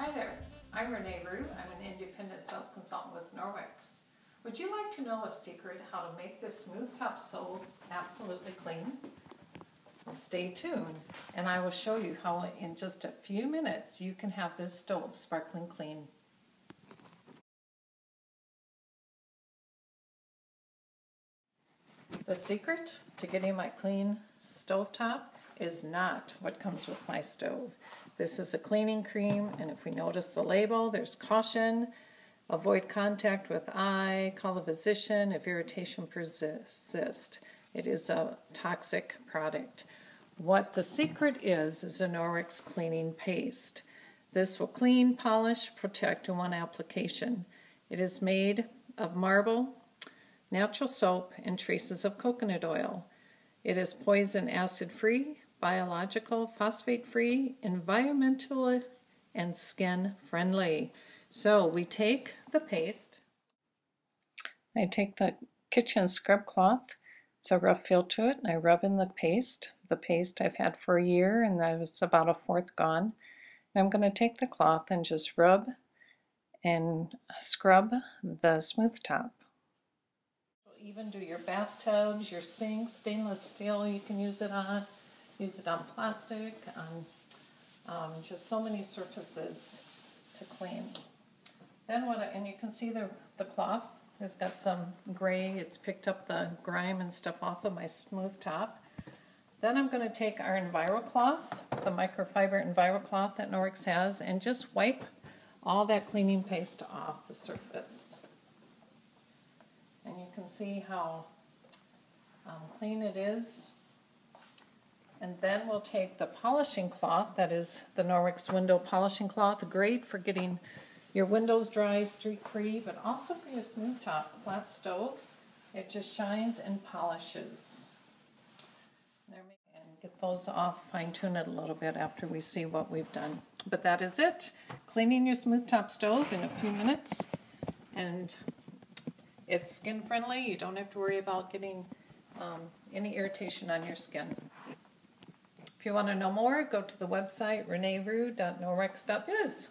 Hi there, I'm Renae Reu. I'm an independent sales consultant with Norwex. Would you like to know a secret how to make this smooth top stove absolutely clean? Stay tuned and I will show you how in just a few minutes you can have this stove sparkling clean. The secret to getting my clean stove top is not what comes with my stove. This is a cleaning cream, and if we notice the label, there's caution, avoid contact with eye, call the physician if irritation persists. It is a toxic product. What the secret is, is a Norwex cleaning paste. This will clean, polish, protect in one application. It is made of marble, natural soap, and traces of coconut oil. It is poison acid free, biological, phosphate free, environmental, and skin friendly. So we take the paste. I take the kitchen scrub cloth. It's a rough feel to it, and I rub in the paste. The paste I've had for a year, and that was about a fourth gone. And I'm going to take the cloth and just rub and scrub the smooth top even do your bathtubs, your sinks, stainless steel you can use it on. Use it on plastic, on um, just so many surfaces to clean. Then what, I, and you can see the, the cloth has got some gray, it's picked up the grime and stuff off of my smooth top. Then I'm going to take our EnviroCloth, the microfiber EnviroCloth that Norwex has, and just wipe all that cleaning paste off the surface. And you can see how um, clean it is. And then we'll take the polishing cloth, that is the Norwex window polishing cloth, great for getting your windows dry, streak-free, but also for your smooth top flat stove. It just shines and polishes. And get those off, fine tune it a little bit after we see what we've done. But that is it. Cleaning your smooth top stove in a few minutes. And it's skin friendly. You don't have to worry about getting um, any irritation on your skin. If you want to know more, go to the website renaereu.norwex.biz.